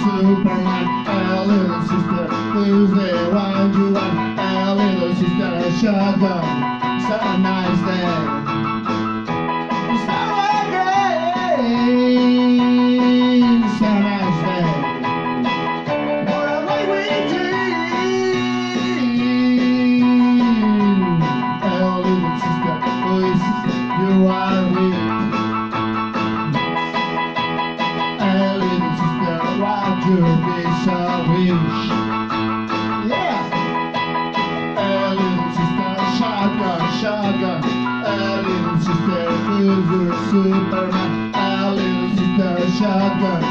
Superman. Alice is the who's there? Why do I? Alice, sister, sugar, got a nice there. I do wish, sister, shotgun, shotgun. Ellen's sister, loser, Superman. Shotgun.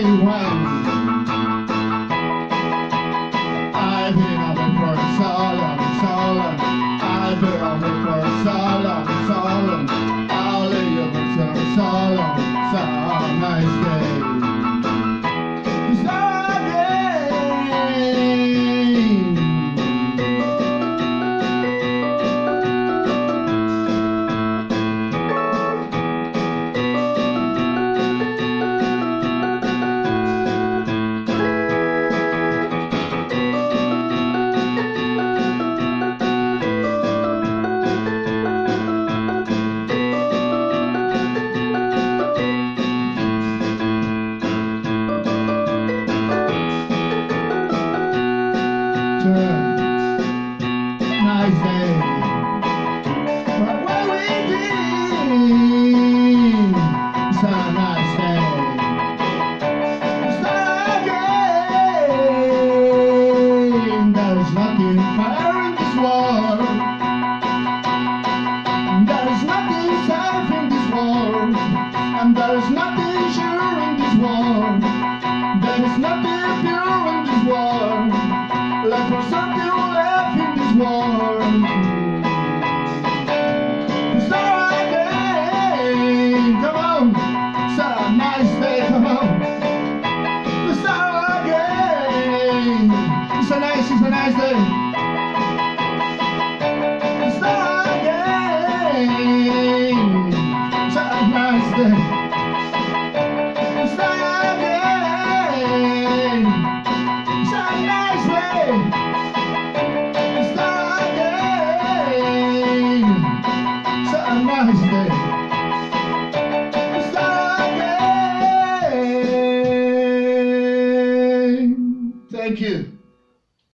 Hey, one. Yeah. Thank you.